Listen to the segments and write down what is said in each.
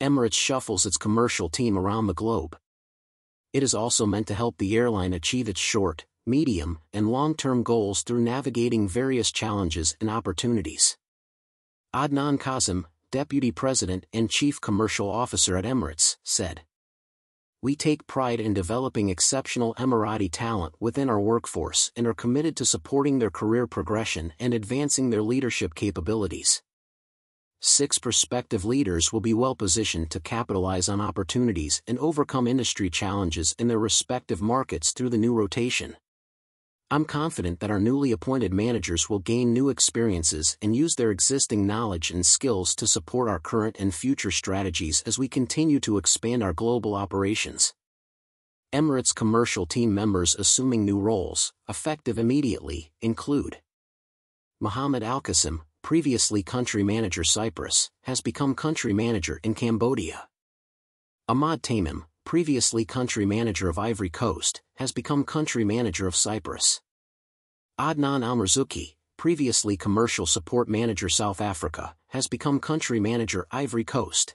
Emirates shuffles its commercial team around the globe. It is also meant to help the airline achieve its short, medium, and long-term goals through navigating various challenges and opportunities. Adnan Kazim, Deputy President and Chief Commercial Officer at Emirates, said. We take pride in developing exceptional Emirati talent within our workforce and are committed to supporting their career progression and advancing their leadership capabilities. Six prospective leaders will be well positioned to capitalize on opportunities and overcome industry challenges in their respective markets through the new rotation. I'm confident that our newly appointed managers will gain new experiences and use their existing knowledge and skills to support our current and future strategies as we continue to expand our global operations. Emirates commercial team members assuming new roles, effective immediately, include Mohammed Al-Qasim, previously country manager Cyprus, has become country manager in Cambodia. Ahmad Tamim, previously country manager of Ivory Coast, has become country manager of Cyprus. Adnan Almarzuki, previously commercial support manager South Africa, has become country manager Ivory Coast.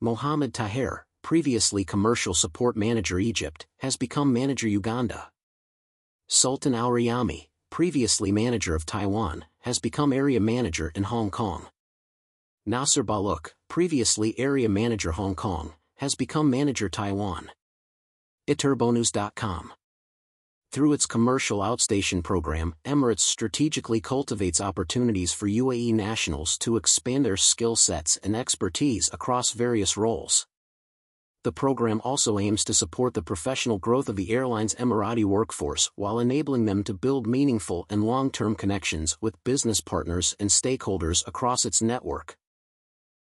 Mohamed Taher, previously commercial support manager Egypt, has become manager Uganda. Sultan Al Riyami, previously manager of Taiwan, has become area manager in Hong Kong. Nasser Baluk, previously area manager Hong Kong, has become manager Taiwan. Iturbonus.com Through its commercial outstation program, Emirates strategically cultivates opportunities for UAE nationals to expand their skill sets and expertise across various roles. The program also aims to support the professional growth of the airline's Emirati workforce while enabling them to build meaningful and long-term connections with business partners and stakeholders across its network.